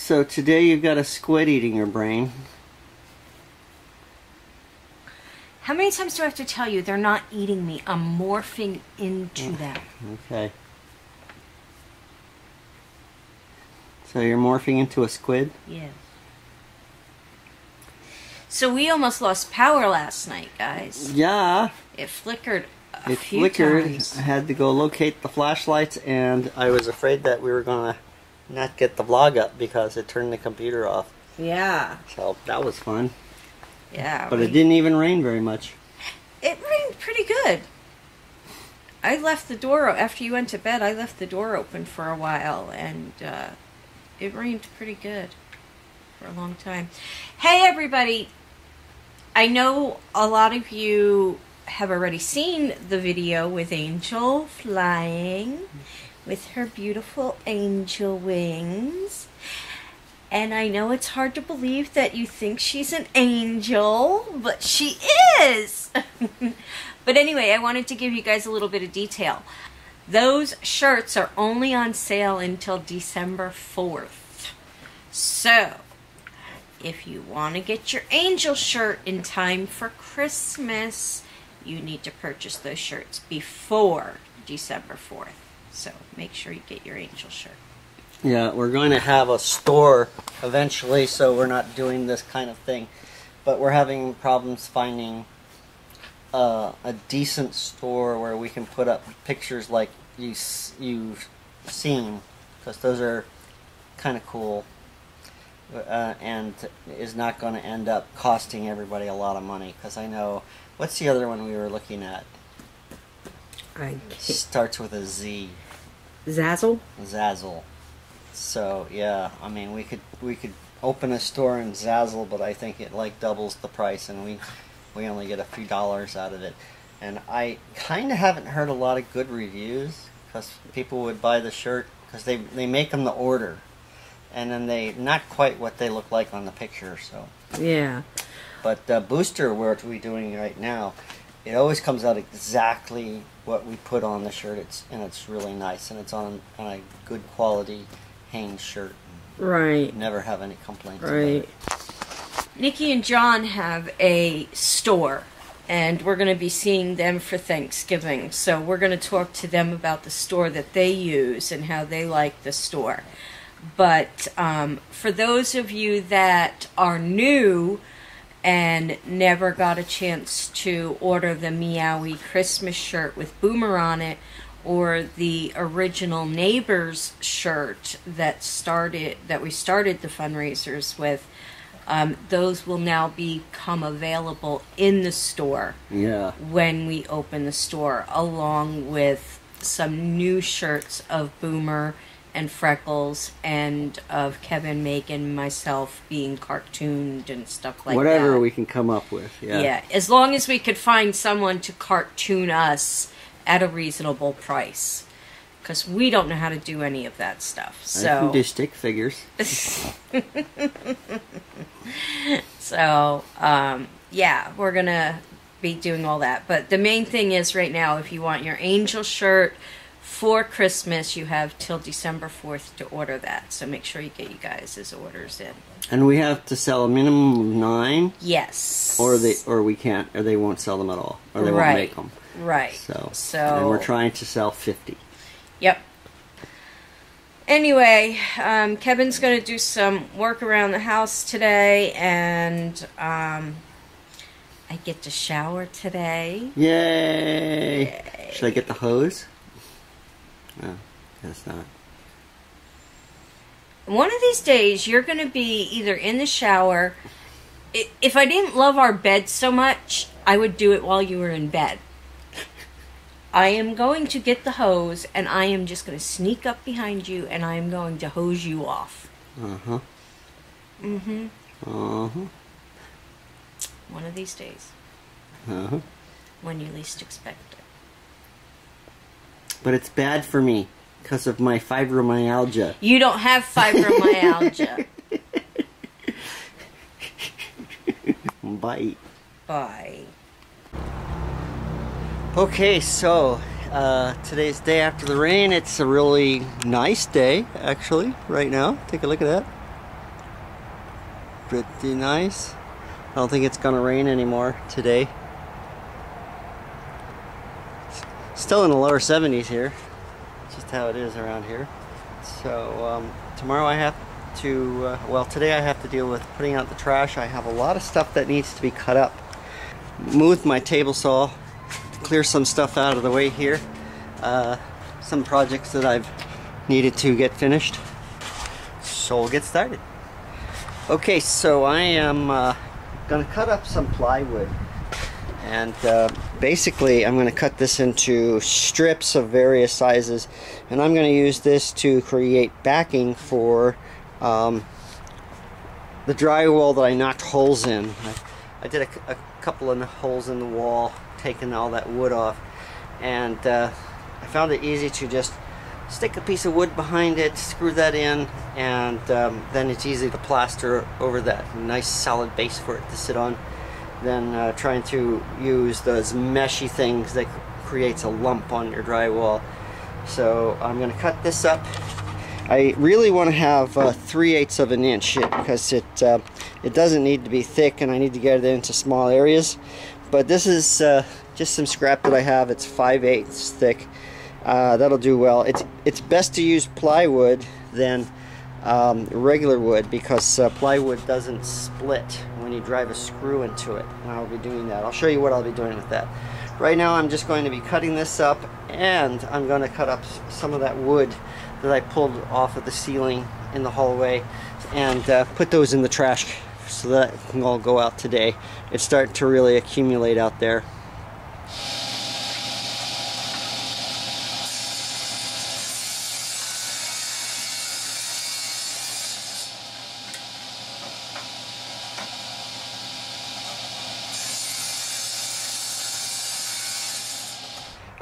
So today you've got a squid eating your brain. How many times do I have to tell you they're not eating me? I'm morphing into mm. them. Okay. So you're morphing into a squid? Yes. So we almost lost power last night, guys. Yeah. It flickered a It few flickered. times. I had to go locate the flashlights and I was afraid that we were gonna not get the vlog up because it turned the computer off. Yeah. So that was fun. Yeah. But we- it didn't even rain very much. It rained pretty good. I left the door after you went to bed. I left the door open for a while, and uh, it rained pretty good for a long time. Hey, everybody! I know a lot of you have already seen the video with Angel flying with her beautiful angel wings. And I know it's hard to believe that you think she's an angel, but she is. but anyway, I wanted to give you guys a little bit of detail. Those shirts are only on sale until December 4th. So, if you want to get your angel shirt in time for Christmas, you need to purchase those shirts before December 4th. So, make sure you get your angel shirt. Yeah, we're going to have a store eventually, so we're not doing this kind of thing. But we're having problems finding uh, a decent store where we can put up pictures like you you've seen, because those are kind of cool, uh, and is not going to end up costing everybody a lot of money. Because I know what's the other one we were looking at? I Starts with a Z. Zazzle? Zazzle. So yeah, I mean we could we could open a store in Zazzle, but I think it like doubles the price, and we we only get a few dollars out of it. And I kind of haven't heard a lot of good reviews because people would buy the shirt because they they make them to order, and then they not quite what they look like on the picture. So, Yeah. but uh, Booster, what we're doing right now, it always comes out exactly what we put on the shirt. It's and it's really nice, and it's on on a good quality Hanes shirt. Right. Never have any complaints. Right. Nikki and John have a store, and we're going to be seeing them for Thanksgiving. So we're going to talk to them about the store that they use and how they like the store. But um, for those of you that are new and never got a chance to order the Meowy Christmas shirt with Boomer on it, or the original neighbors shirt that started that we started the fundraisers with um, those will now become available in the store Yeah. when we open the store along with some new shirts of boomer and freckles and of kevin megan myself being cartooned and stuff like Whatever that we can come up with. Yeah. yeah as long as we could find someone to cartoon us at a reasonable price because we don't know how to do any of that stuff I can so do stick figures. So, um, yeah, we're gonna be doing all that. But the main thing is right now, if you want your angel shirt for Christmas, you have till December 4th to order that. So make sure you get you guys' orders in. And we have to sell a minimum of nine, Yes. or they or we can't, or they won't sell them at all, or they Right. won't make them. Right. So, So. and we're trying to sell fifty. Yep. Anyway, um, Kevin's going to do some work around the house today, and um, I get to shower today. Yay! Should I get the hose? No, guess not. One of these days, you're going to be either in the shower. If I didn't love our bed so much, I would do it while you were in bed. I am going to get the hose and I am just going to sneak up behind you and I am going to hose you off. Uh huh. Mm hmm. Uh huh. One of these days, Uh huh. when you least expect it. But it's bad for me because of my fibromyalgia. You don't have fibromyalgia. Bye. Bye. Okay, so uh, today's day after the rain. It's a really nice day, actually, right now. Take a look at that. pretty nice. I don't think it's gonna rain anymore today. Still in the lower 70s here. Just how it is around here. So um, tomorrow I have to, uh, well today I have to deal with putting out the trash. I have a lot of stuff that needs to be cut up. Moved my table saw to clear some stuff out of the way here. Uh, some projects that I've needed to get finished. So we'll get started. Okay, so I am uh, gonna cut up some plywood and uh, basically I'm going to cut this into strips of various sizes and I'm going to use this to create backing for um, the drywall that I knocked holes in. I, I did a, a, couple of holes in the wall taking all that wood off and uh, I found it easy to just stick a piece of wood behind it, screw that in, and um, then it's easy to plaster over that. Nice solid base for it to sit on than uh, trying to use those meshy things that creates a lump on your drywall. So I'm going to cut this up. I really want to have uh, 3 eighths of an inch because it uh, it doesn't need to be thick and I need to get it into small areas. But this is uh, just some scrap that I have. It's 5 eighths thick. Uh, that'll do well. It's it's best to use plywood than um, regular wood because uh, plywood doesn't split when you drive a screw into it. And I'll be doing that. I'll show you what I'll be doing with that. Right now I'm just going to be cutting this up and I'm going to cut up some of that wood that I pulled off of the ceiling in the hallway and uh, put those in the trash so that can all go out today. It's starting to really accumulate out there.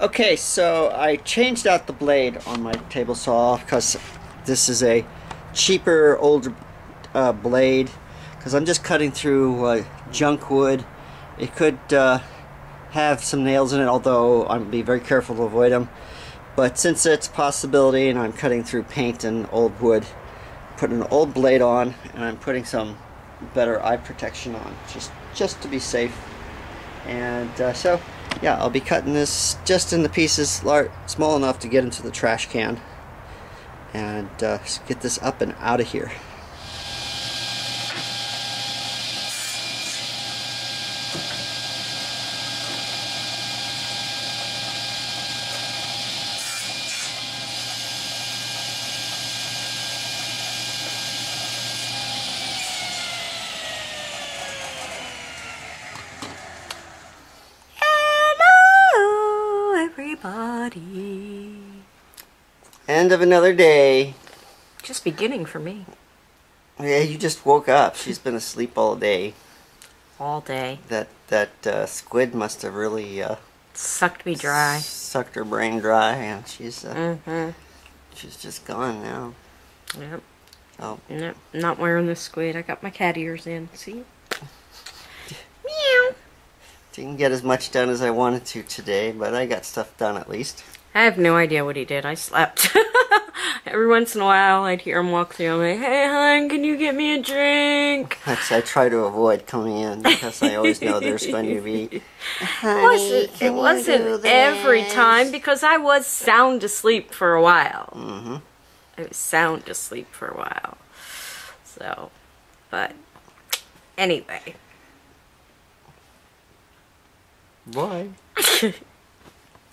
Okay, so I changed out the blade on my table saw because this is a cheaper, older uh, blade because I'm just cutting through uh, junk wood. It could uh, have some nails in it, although I'm be very careful to avoid them. But since it's a possibility and I'm cutting through paint and old wood, putting an old blade on and I'm putting some better eye protection on just just to be safe. And uh, so yeah, I'll be cutting this just in the pieces small enough to get into the trash can and uh, get this up and out of here. everybody. End of another day. Just beginning for me. Yeah, you just woke up. She's been asleep all day. All day. That that uh, squid must have really uh, sucked me dry. Sucked her brain dry, and she's uh, mm-hmm. she's just gone now. Yep. Oh. Nope. Not wearing the squid. I got my cat ears in. See. Meow. Didn't get as much done as I wanted to today, but I got stuff done at least. I have no idea what he did. I slept. Every once in a while, I'd hear him walk through. I'm like, "Hey, hon, can you get me a drink?" That's, I try to avoid coming in because I always know there's going to be. Honey, it wasn't, it wasn't every time because I was sound asleep for a while. Mm-hmm. I was sound asleep for a while. So, but anyway. Why?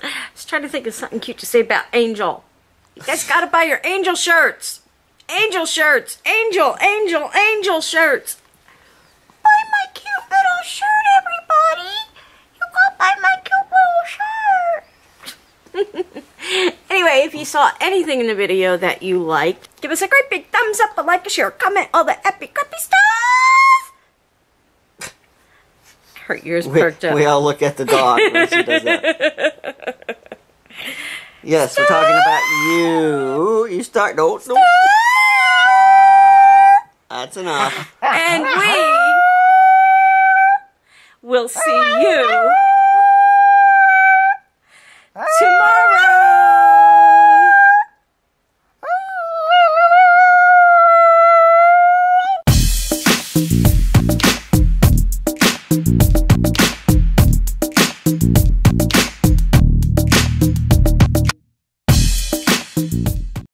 I was trying to think of something cute to say about Angel. You guys gotta buy your Angel shirts. Angel shirts. Angel, Angel, Angel shirts. Buy my cute little shirt, everybody. You gotta buy my cute little shirt. anyway, if you saw anything in the video that you liked, give us a great big thumbs up, a like, a share, comment, all the epic, crappy stuff her ears we, perked up. We all look at the dog when she does that. yes, Stop. we're talking about you. You start. No, no. That's enough. And we will see you